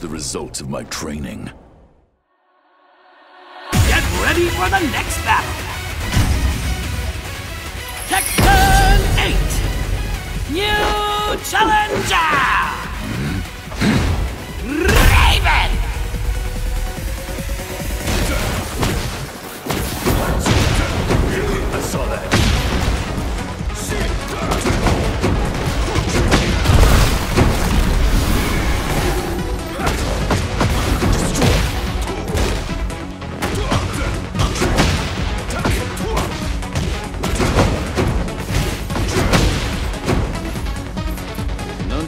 the results of my training. Get ready for the next battle! Tekken 8! New Challenger!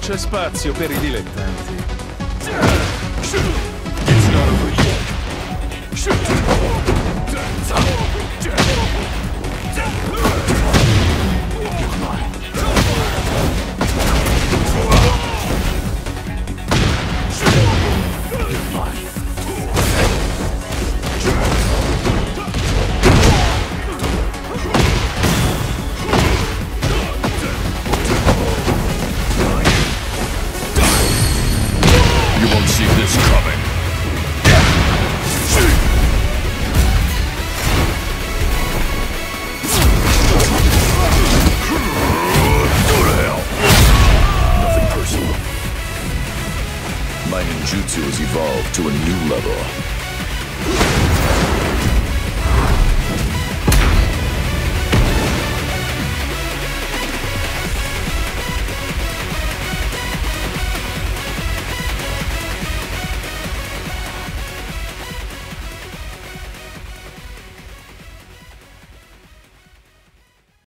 C'è spazio per i dilettanti. You won't see this coming. Go to hell. Nothing personal. My ninjutsu has evolved to a new level.